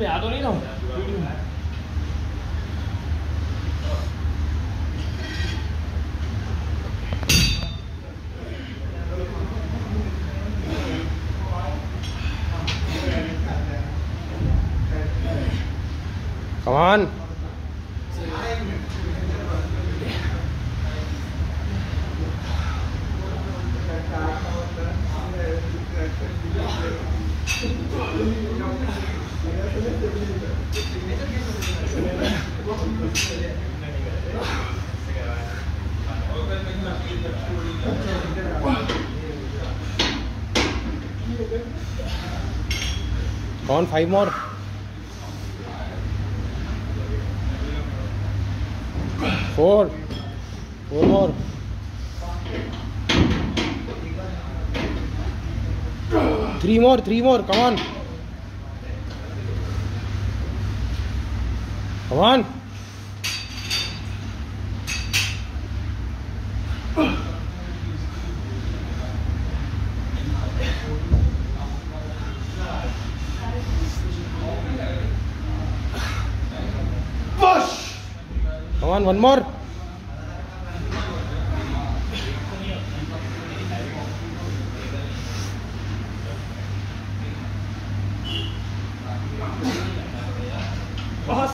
근데 야돈이랑 Come on. Thank you. On, five more. Four. Four more. Three more, three more. Come on. Come on. Push! Come on, one more.